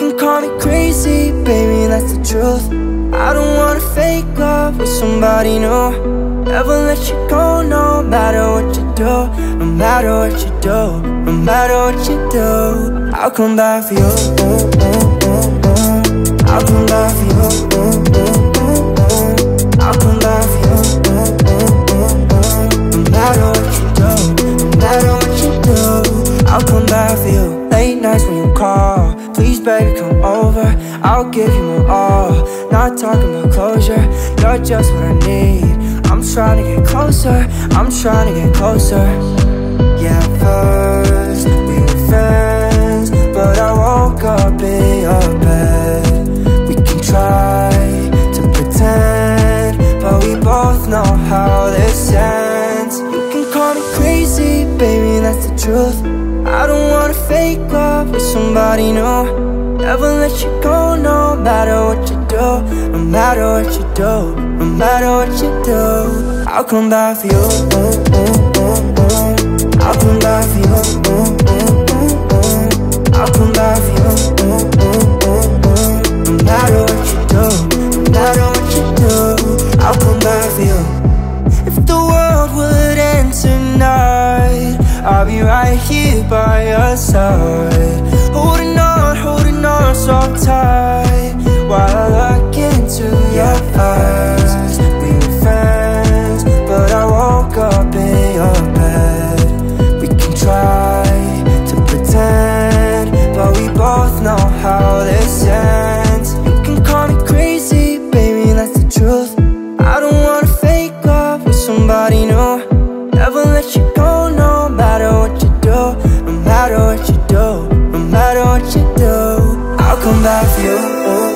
can call me crazy, baby, that's the truth. I don't wanna fake love with somebody new. Never let you go, no matter what you do. No matter what you do, no matter what you do. I'll come back for you, I'll come back for you. Call. Please baby come over. I'll give you my all. Not talking about closure. You're just what I need. I'm trying to get closer. I'm trying to get closer. Yeah, first we were friends But I woke up in your bed. We can try to pretend But we both know how this ends. You can call me crazy, baby, that's the truth. I don't wanna fake love with somebody new Never let you go, no matter what you do. No matter what you do, no matter what you do. I'll come back for you. I'll come back for you. I'll come back for you. No matter what you do, no matter what you do I'll come back for you. If the world would end tonight I'll be right here by your side. Holding know how this ends. You can call me crazy, baby, that's the truth. I don't wanna fake love with somebody new. Never let you go, no matter what you do. No matter what you do, no matter what you do. I'll come back for you.